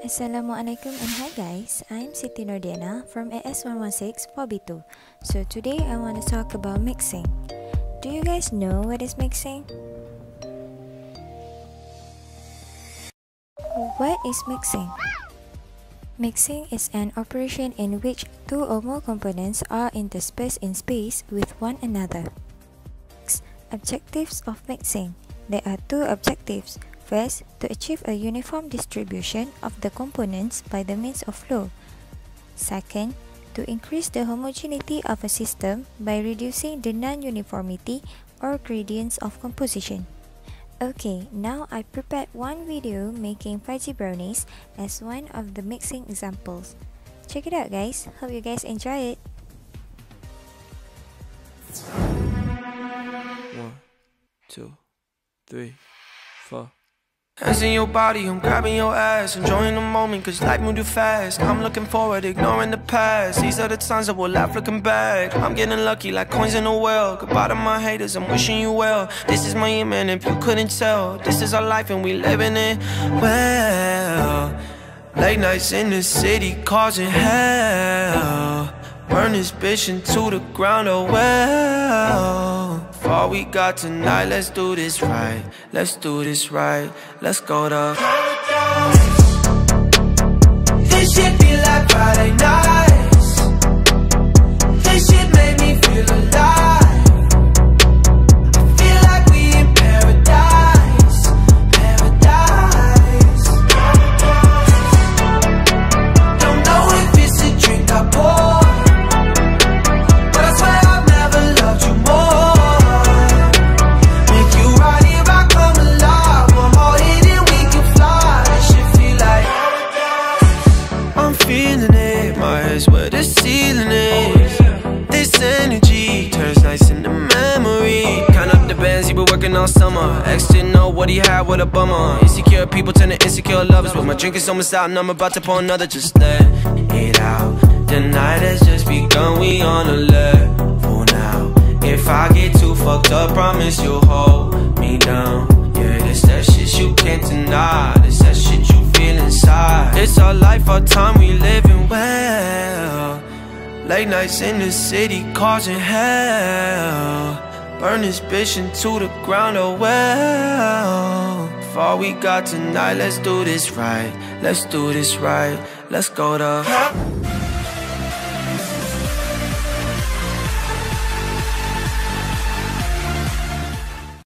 Assalamualaikum and hi guys, I'm Siti Nor Diana from AS1164B2. So today I want to talk about mixing. Do you guys know what is mixing? What is mixing? Mixing is an operation in which two or more components are interspersed in space with one another. Objectives of mixing. There are two objectives. First, to achieve a uniform distribution of the components by the means of flow. Second, to increase the homogeneity of a system by reducing the non-uniformity or gradients of composition. Okay, now I prepared one video making fudgy brownies as one of the mixing examples. Check it out guys, hope you guys enjoy it. One, two, three, four. Hands in your body, I'm grabbing your ass Enjoying the moment, cause life moved too fast. I'm looking forward, ignoring the past. These are the times that will laugh looking back. I'm getting lucky like coins in a well Goodbye to my haters, I'm wishing you well. This is my man, if you couldn't tell This is our life and we living it well. Late nights in the city causing hell. Burn this bitch into the ground, oh well all we got tonight, let's do this right. Let's do this right, let's go to all summer. Ex didn't know what he had, what a bummer. Insecure people turn to insecure lovers. But my drink is almost out and I'm about to pour another. Just let it out. The night has just begun, we on a level now. If I get too fucked up, promise you'll hold me down. Yeah, this that shit you can't deny. This that shit you feel inside. It's our life, our time, we well Late nights in the city causing hell. Burn this bitch into the ground, oh well. All we got tonight, let's do this right. Let's do this right, let's go to